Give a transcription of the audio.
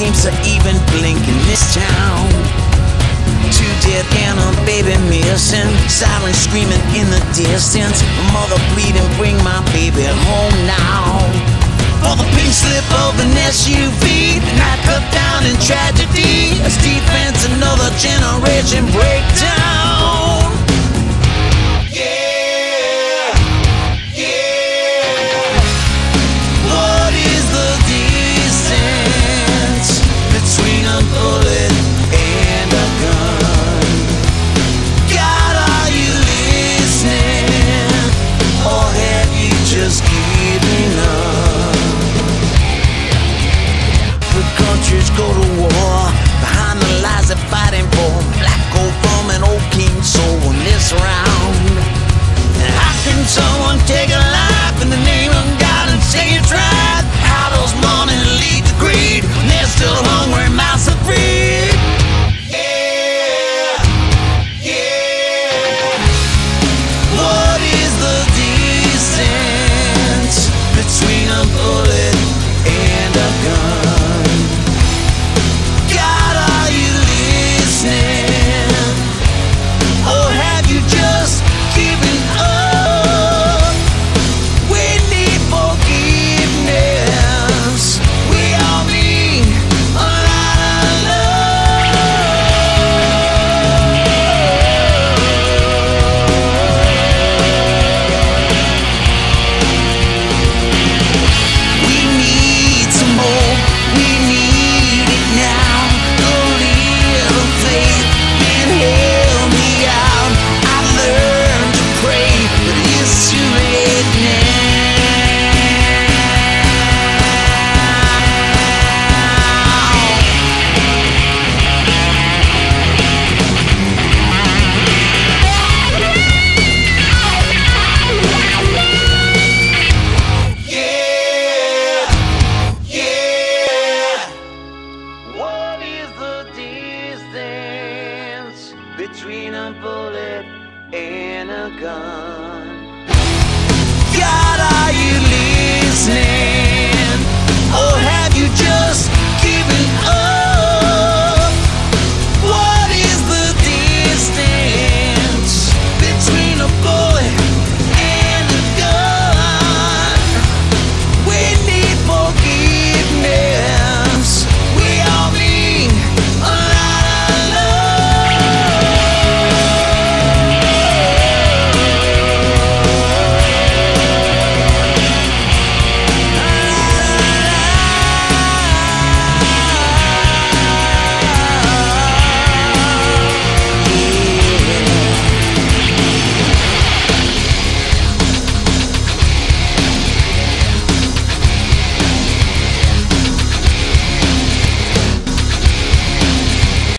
seems to even blink in this town. Two dead and a baby missing, sirens screaming in the distance. Mother bleeding, bring my baby home now. For the pink slip of an SUV, not cut down in tragedy. A defense, another generation breakdown. between a bullet and a gun.